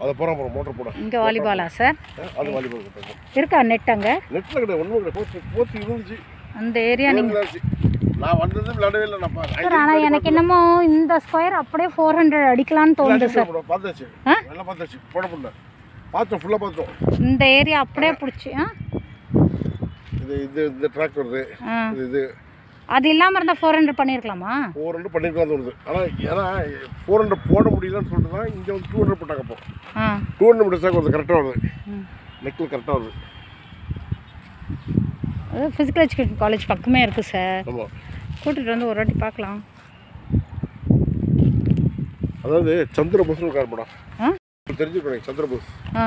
அதை போகிறோம் போகிறோம் மோட்டர் போட. இங்கே வாலிபாலா சார் அது வாலிபால் கட்டுறது இருக்கா நெட் அங்கே? நெட்டில் கிடையாது ஒன்றும் கிடையாது. போச்சு போச்சு இருந்துச்சு. அந்த ஏரியா நீங்கள். நான் வந்தது விளையாடவே இல்லை நான் சார் ஆனால் எனக்கு என்னமோ இந்த ஸ்கொயர் அப்படியே ஃபோர் ஹண்ட்ரட் அடிக்கலான்னு தோணுது சார் பார்த்தாச்சு? நல்லா பார்த்தாச்சு. போட முடியல. பார்த்தோம் ஃபுல்லாக பார்த்தோம். இந்த ஏரியா அப்படியே பிடிச்சி ஆ? இது இது இந்த ட்ராக் வருது. இது. அது இல்லாமல் இருந்தால் ஃபோர் ஹண்ட்ரட் பண்ணியிருக்கலாமா ஃபோர் ஹண்ட்ரட் பண்ணிருக்கலாம் தோணுது. ஆனால் ஏன்னா ஃபோர் ஹண்ட்ரட் போட முடியலன்னு சொல்லிட்டு தான் இங்கே வந்து டூ ஹண்ட்ரட் போட்டாங்க அப்போ டூ ஹண்ட்ரட் முடிச்சாக்க வருது கரெக்டாக வருது. நெக்கில் கரெக்டாக வருது. அது ஃபிசிக்கல் எஜுகேஷன் காலேஜ் பக்கமே இருக்குது சார் கூட்டிகிட்டு வந்து ஒரு வாட்டி பார்க்கலாம். அதாவது சந்திரபோஸ்னு இருக்கார் மேடம் தெரிஞ்சுக்கணும் சந்திரபோஸ். ஆ.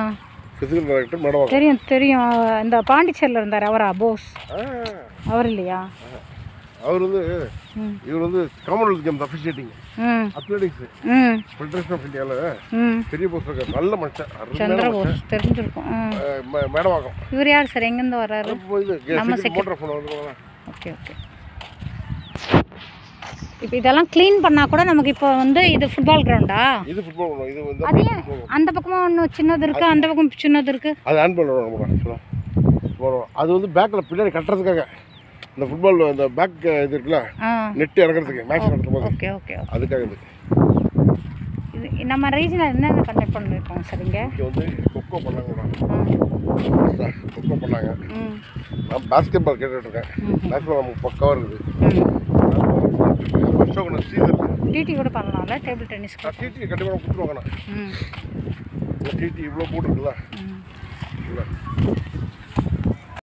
ஃபிசிக்கல் டைரக்டர் மேடம் தெரியும் தெரியும். இந்த பாண்டிச்சேரியில் இருந்தார் அவரா? போஸ். அவர் இல்லையா? அவர் வந்து இவர் வந்து Commonwealth Games officiating Athletics Federation of இந்தியாவில் பெரிய இருக்கார் நல்ல மனுஷன். சந்திரபோஸ் தெரிஞ்சிருக்கும். ம். அஹ் ம- மேடவாக்கம். இவர் யார் சார்? எங்கேருந்து வர்றாரு? நம்ம மோட்டர் ஃபோன் வந்து ஓகே ஓகே. இப்போ இதெல்லாம் க்ளீன் பண்ணால் கூட நமக்கு இப்போ வந்து இது ஃபுட்பால் கிரவுண்டா இது ஃபுட்பால் பண்ணுவோம் இது வந்து அது அந்த பக்கமும் ஒன்று சின்னது இருக்குது அந்த பக்கம் சின்னது இருக்குது அது விடுவாங்க ஆக்சுவலாக போடுவோம் அது வந்து பேக்கில் பின்னாடி கட்டுறதுக்காக. இந்த ஃபுட்பால் இந்த பேக் இது இருக்குல்ல நெட் இறங்குறதுக்கு மேட்ச் நடத்தும் போது ஓகே ஓகே அதுக்காக இது. இது நம்ம ரீஜனில் என்னென்ன கண்டக்ட் பண்ணியிருக்கோம் சார் இங்கே? வந்து கொக்கோ பண்ணாங்க கொக்கோ பண்ணாங்க. நான் பாஸ்கெட் பால் கேட்டுட்ருக்கேன் பேஸ்கெட் நமக்கு பக்காவாக இருக்குது. ம். அசோகன சீசன் டிடி கூட பண்ணலாம்ல? டேபிள் டென்னிஸ்க்கு நான் டிடி கண்டிப்பாக கொடுத்துருவாங்கண்ணா டிடி இவ்வளோ போட்டிருக்குல்ல. இல்லை.